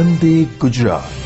One Gujarat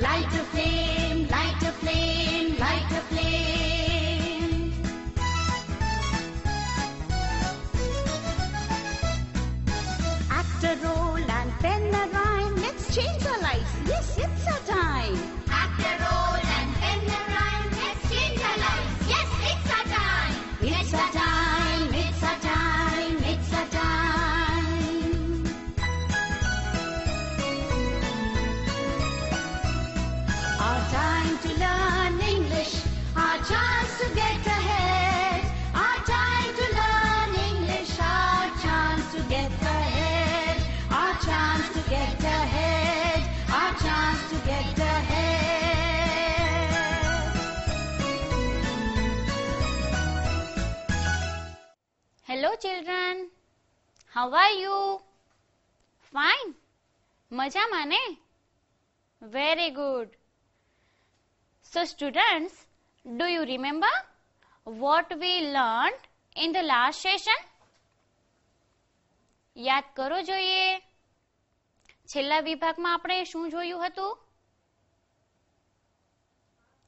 Light a flame, chance to get ahead. Hello children. How are you? Fine. મજામાં ને? Very good. So students, do you remember what we learned in the last session? યાદ કરો જોઈએ છેલ્લા વિભાગમાં આપણે શું જોયું હતું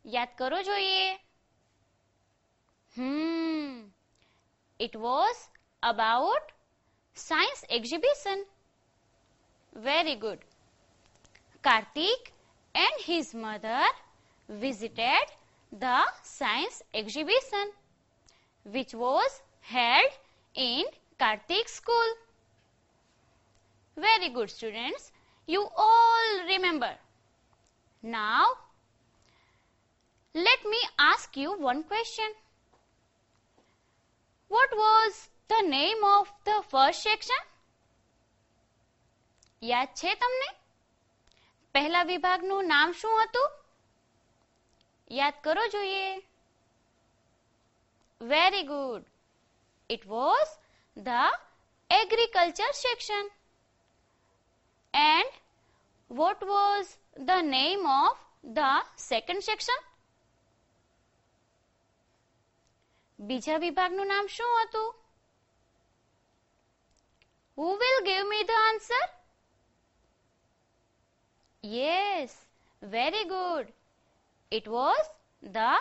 યાદ કરો જોઈએ હમ It was about science exhibition. Very good. Karthik and his mother visited the science exhibition which was held in Karthik's school. Very good students. You all remember. Now, let me ask you one question. What was the name of the first section? યાદ છે તમને પહેલા વિભાગનું નામ શું હતું યાદ કરો જોઈએ very good it was the agriculture section and what was the name of the second section બીજા વિભાગનું નામ શું હતું Who will give me the answer? Yes, very good. It was the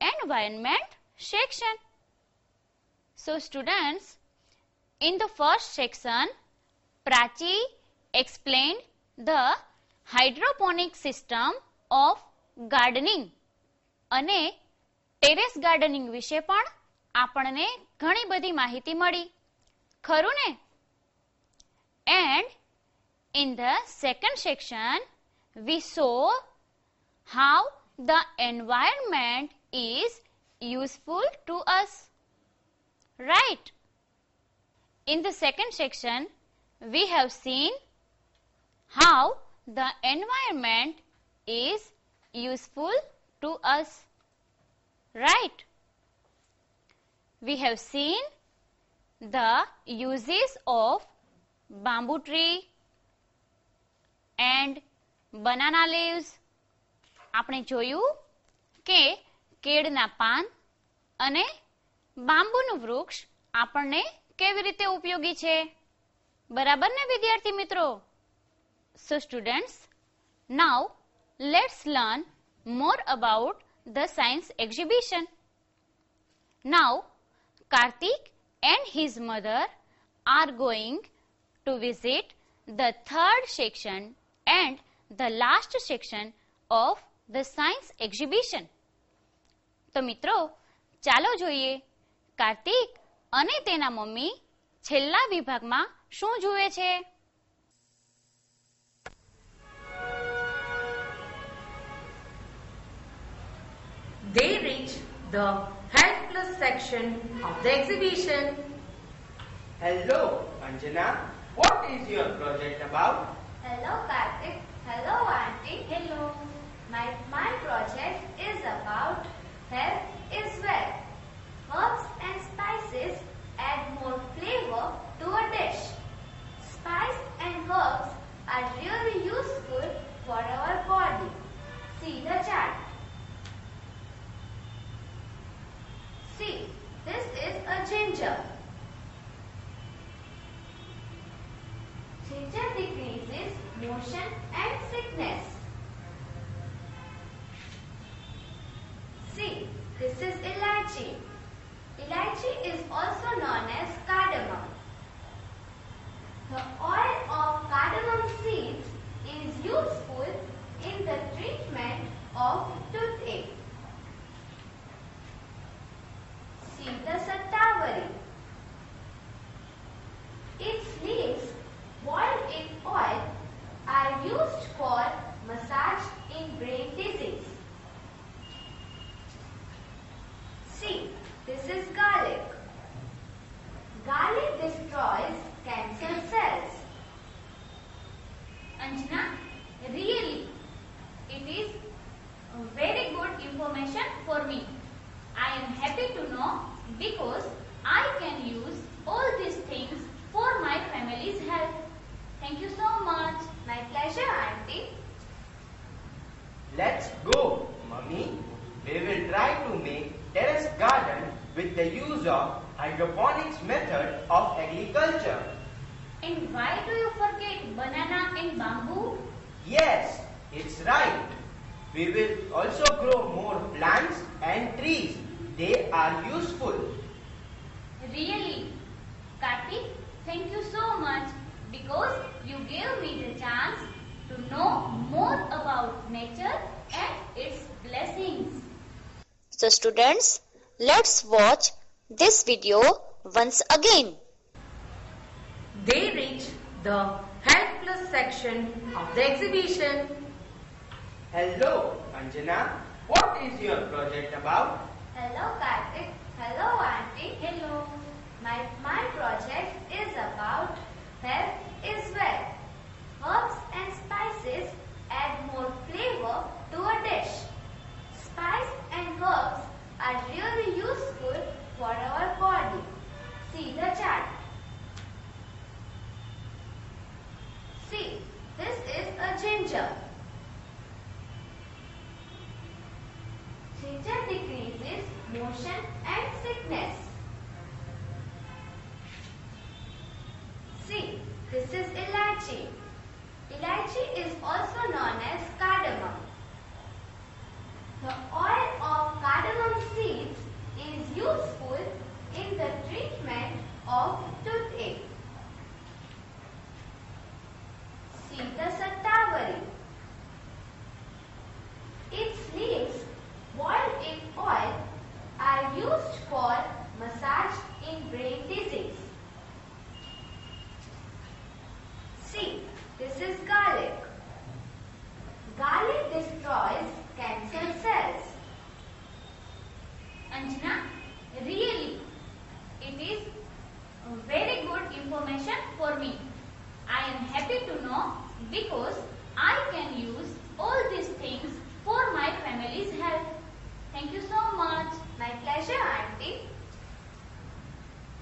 environment section. So students, in the first section, Prachi explained the hydroponic system of gardening અને terrace gardening વિશે પણ આપણને ઘણી બધી માહિતી મળી ખરું ને and in the second section we saw how the environment is useful to us right in the second section we have seen how the environment is useful to us right we have seen the uses of bamboo tree and banana leaves આપણે જોયું કે કેળના પાન અને બાંબુનું વૃક્ષ આપણને કેવી રીતે ઉપયોગી છે બરાબર ને વિદ્યાર્થી મિત્રો સો students, now let's learn more about the science exhibition. Now Kartik and his mother are going to visit the third section and the last section of the science exhibition. તો મિત્રો ચાલો જોઈએ કાર્તિક અને તેના મમ્મી છેલ્લા વિભાગમાં શું જુએ છે reach the health plus section of the exhibition. Hello, Anjana. What is your project about? Hello Karthik. Hello Auntie. Hello. My, my project is about So students, let's watch this video once again. They reach the health plus section of the exhibition. Hello, Anjana. What is your project about? Hello, Karthik. Hello, Auntie. Hello. My, my project is about health is wealth. Herbs and spices add more flavor to a dish. Spice and herbs are really useful for our body. See the chart. See, this is a ginger. Ginger decreases motion and sickness. See, this is elaichi. Elaichi is also known as cardamom. The oil of cardamom seeds is useful in the treatment of toothache. See the satavari. Its leaves boiled in oil are used for massage in brain disease. See, this is garlic. Garlic destroys cancer cells. Anjana, really, it is a very good information for me. I am happy to know because I can use all these things for my family's health. Thank you so much. My pleasure, Auntie.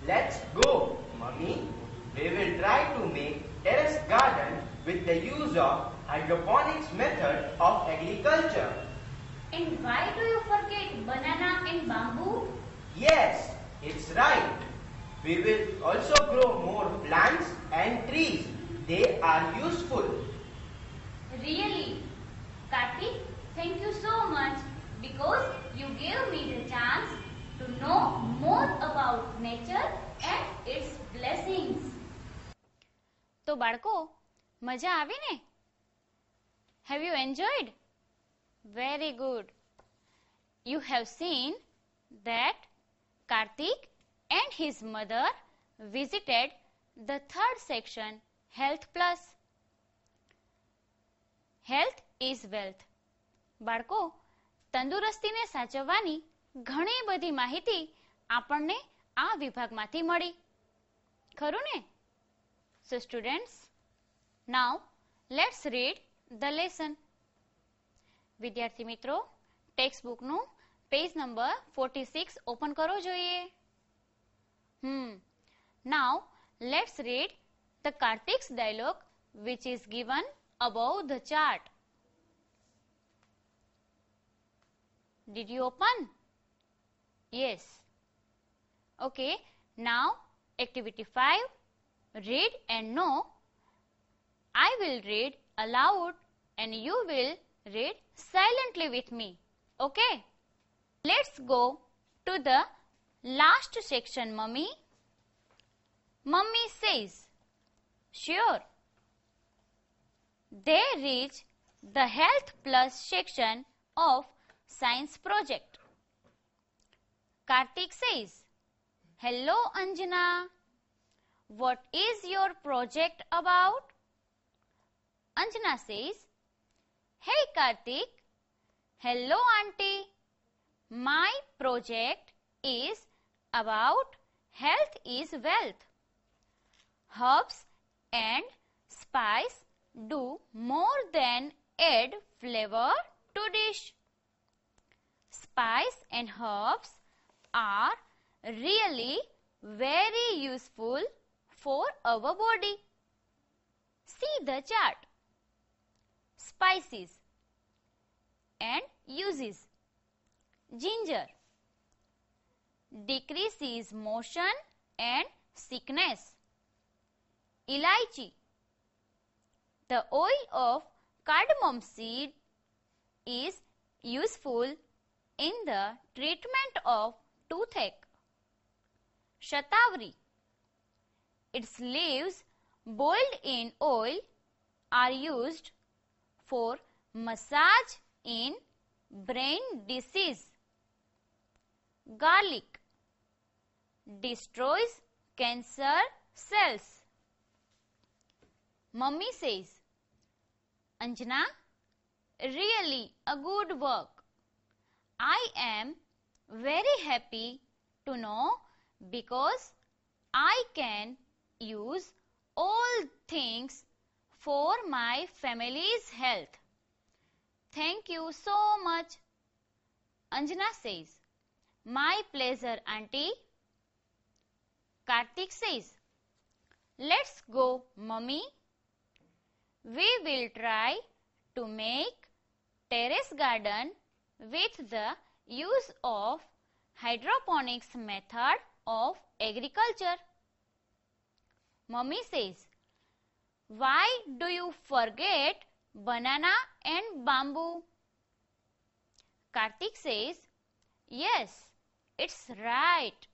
Let's go, Mummy. We will try to make terrace garden with the use of hydroponics method of agriculture. And why do you forget banana and bamboo? Yes, it's right. We will also grow more plants and trees. They are useful. Really? Kartik, thank you so much because you gave me the chance to know more about nature and its blessings. તો બાળકો મજા આવી ને Have you enjoyed very good you have seen that Kartik and his mother visited the third section, Health Plus. Health is wealth. બાળકો તંદુરસ્તીને સાચવવાની ઘણી બધી માહિતી આપણને આ વિભાગમાંથી મળી ખરું ને so students now let's read the lesson વિદ્યાર્થી મિત્રો text બુકનું page number forty six open કરો જોઈએ hmm now let's read the Kartik's dialogue which is given above the chart did you open yes okay now activity 5 read and know i will read aloud and you will read silently with me. Okay? Let's go to the last section mummy. Mummy says sure. They reach the health plus section of science project. Kartik says hello anjana. What is your project about anjana says hey kartik. Hello auntie. My project is about health is wealth. Herbs and spice do more than add flavor to dish. Spice and herbs are really very useful for our body. See the chart spices and uses. Ginger decreases motion and sickness. Elaichi the oil of cardamom seed is useful in the treatment of toothache. Shatavari its leaves boiled in oil are used for massage in brain disease. Garlic destroys cancer cells. Mummy says anjana really a good work. I am very happy to know because i can use all things for my family's health. Thank you so much. Anjana says my pleasure auntie. Kartik says let's go mummy. We will try to make terrace garden with the use of hydroponics method of agriculture. Mummy says why do you forget banana and bamboo? Kartik says yes it's right.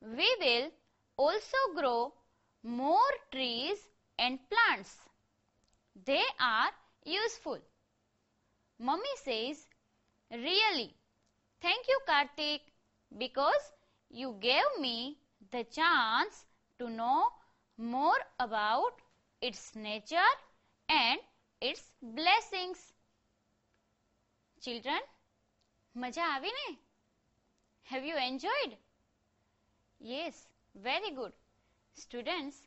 We will also grow more trees and plants. They are useful. Mummy says really? Thank you kartik because you gave me the chance to know more about its nature and its blessings children મજા આવી ને have you enjoyed yes very good students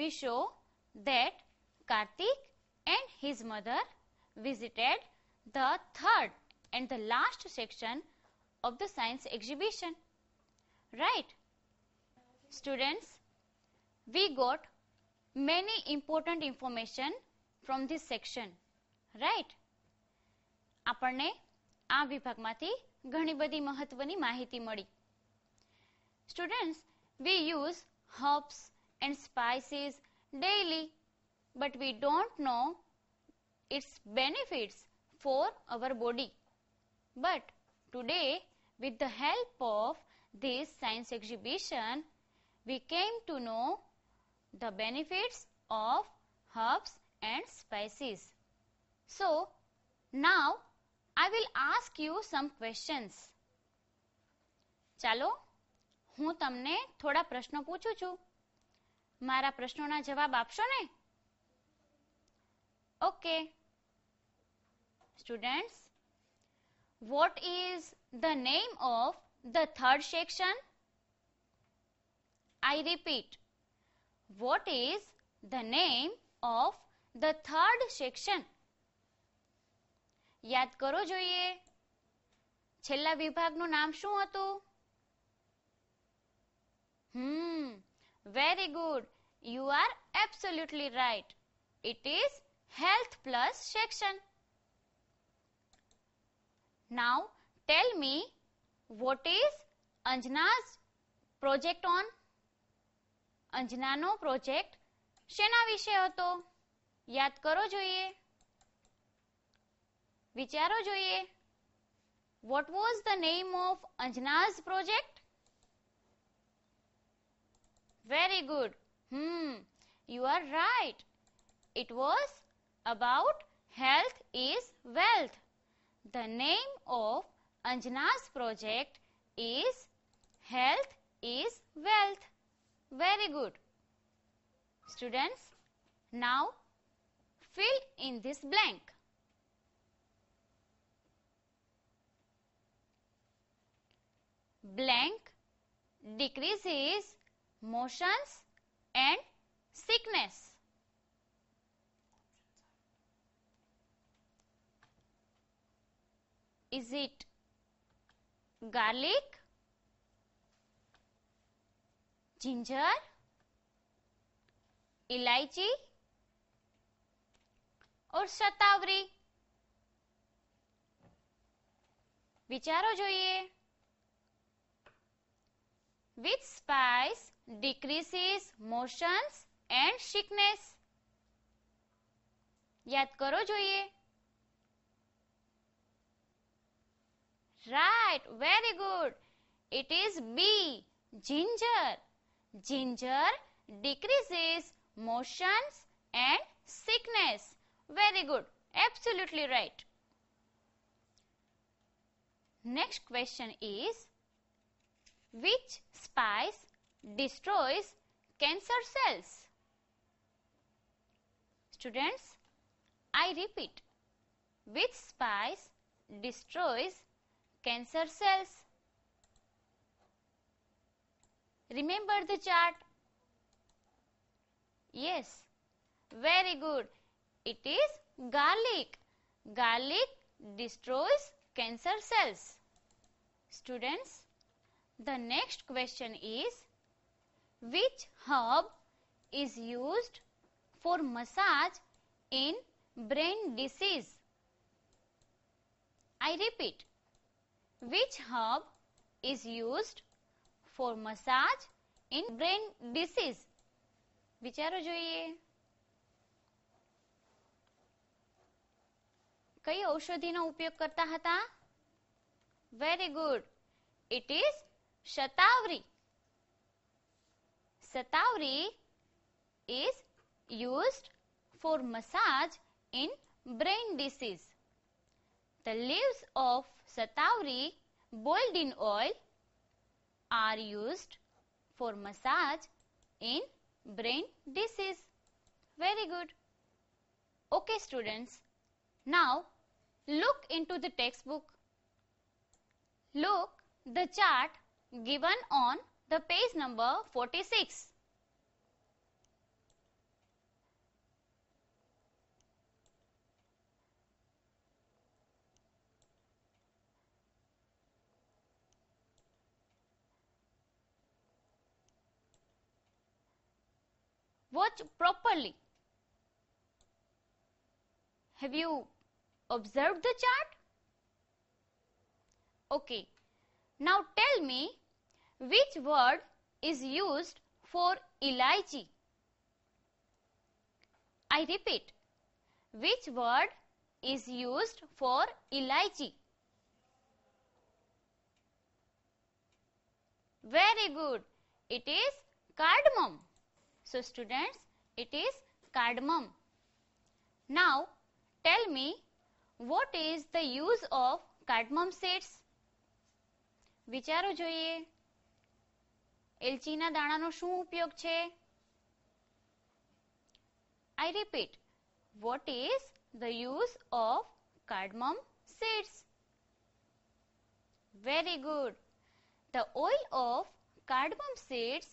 we show that kartik and his mother visited the third and the last section of the science exhibition right students we got many important information from this section right આપણને આ વિભાગમાંથી ઘણી બધી મહત્વની માહિતી મળી students we use herbs and spices daily but we don't know its benefits for our body. But today, with the help of this science exhibition, we came to know the benefits of herbs and spices. So, now I will ask you some questions. ચાલો હું તમને થોડા પ્રશ્નો પૂછું છું મારા પ્રશ્નોના જવાબ આપશો ને okay Students, what is the name of the third section? I repeat, what is the name of the third section? યાદ કરો જોઈએ છેલ્લા વિભાગનું નામ શું હતું હમ very good you are absolutely right it is health plus section Now tell me what is Anjana's project on? અંજનાનો project શેના વિશે હતો યાદ કરો જોઈએ વિચારો જોઈએ what was the name of Anjana's project very good hmm you are right it was about health is wealth The name of Anjana's project is Health is Wealth. Very good. Students, now fill in this blank. Blank decreases motions and sickness. Is it garlic, ginger, इलायची और શતાવરી વિચારો જોઈએ which spice decreases motions and sickness યાદ કરો જોઈએ Right, very good. It is B, ginger. Ginger decreases motions and sickness. Very good. Absolutely right. Next question is Which spice destroys cancer cells? Students, I repeat. Which spice destroys cancer cells. Remember the chart? Yes, very good. It is garlic. Garlic destroys cancer cells. Students, the next question is which herb is used for massage in brain disease? I repeat, which herb is used for massage in brain disease? વિચારો જોઈએ કઈ ઔષધિનો ઉપયોગ કરતા હતા very good it is shatavari shatavari is used for massage in brain disease. The leaves of Satauri boiled in oil are used for massage in brain disease. Very good. Okay students, now look into the textbook. Look the chart given on the page number 46. Watch properly. Have you observed the chart? Okay. Now tell me which word is used for elaichi? I repeat. Which word is used for elaichi? Very good. It is cardamom. So students, it is cardamom. Now tell me what is the use of cardamom seeds? વિચારો જોઈએ એલચીના દાણાનો શું ઉપયોગ છે I repeat, what is the use of cardamom seeds? Very good. The oil of cardamom seeds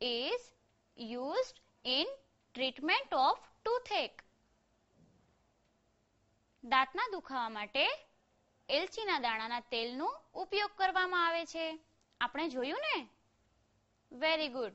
is used in treatment of toothache. દાંતના દુખાવા માટે એલચીના દાણાના તેલનો ઉપયોગ કરવામાં આવે છે. આપણે જોયું ને? Very good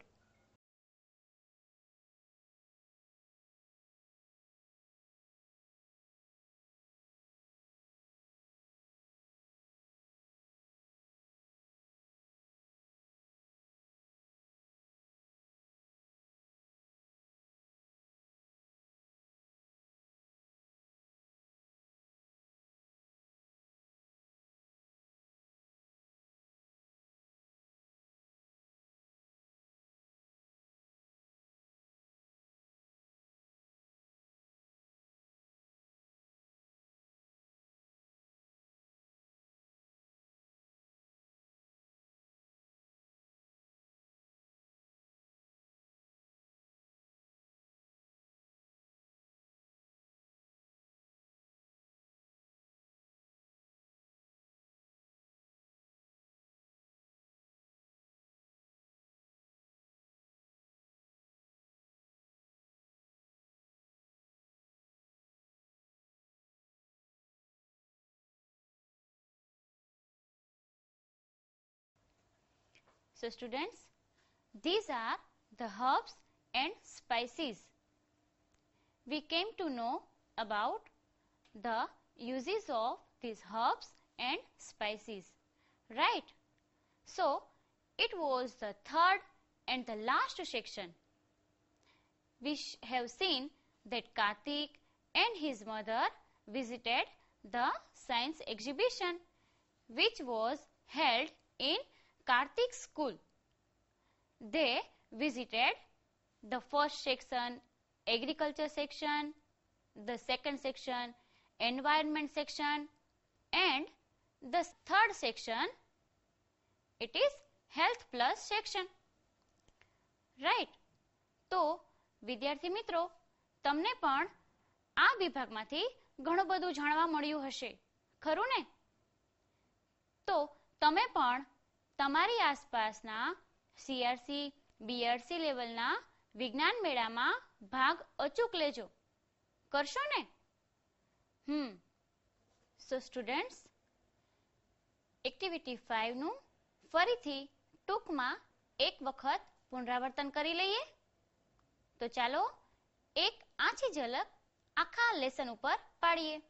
So students, these are the herbs and spices. We came to know about the uses of these herbs and spices. Right? So, it was the third and the last section. We have seen that Kartik and his mother visited the science exhibition which was held in Kartik school. They visited the first section agriculture section, the second section environment section and the third section it is health plus section. Right તો વિદ્યાર્થી મિત્રો તમને પણ આ વિભાગમાંથી ઘણું બધું જાણવા મળ્યું હશે ખરું ને તો તમે પણ તમારી આસપાસના સીઆરસી, બીઆરસી લેવલના વિજ્ઞાન મેળામાં ભાગ અચૂક લેજો. કરશો ને? હમ. સો સ્ટુડન્ટ્સ એક્ટિવિટી ફાઇવનું ફરીથી ટૂંકમાં એક વખત પુનરાવર્તન કરી લઈએ. તો ચાલો એક આછી ઝલક આખા લેસન ઉપર પાડીએ.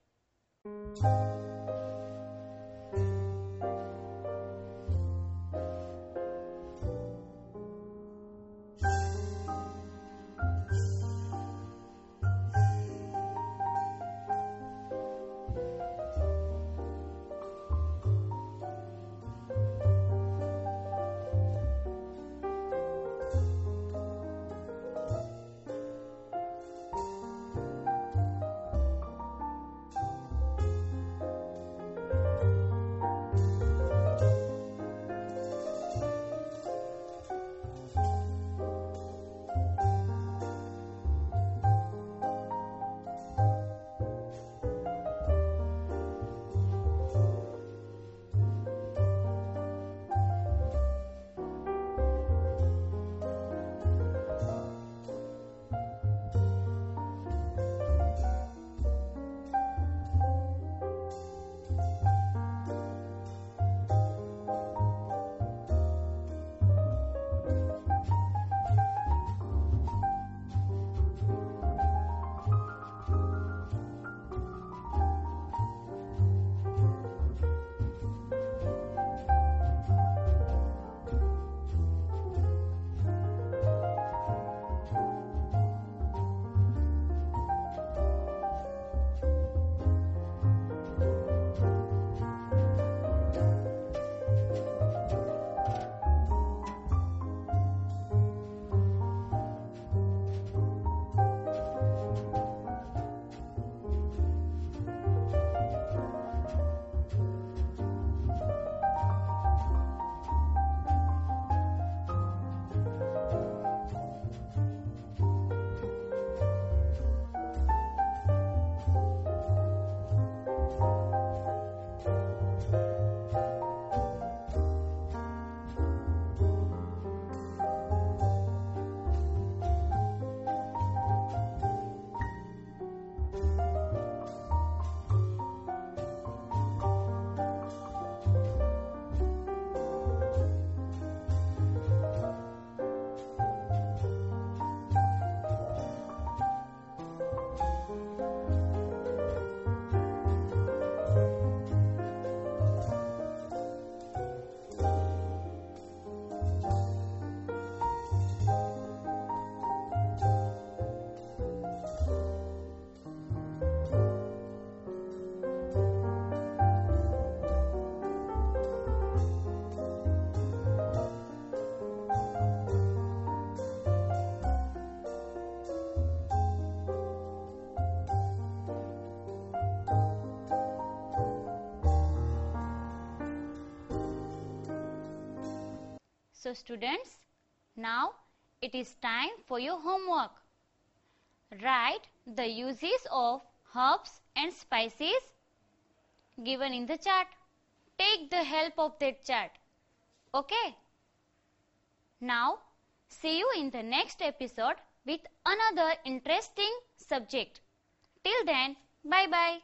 So students, now it is time for your homework. Write the uses of herbs and spices given in the chart. Take the help of that chart. Okay? Now, see you in the next episode with another interesting subject. Till then, bye bye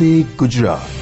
Gujarat.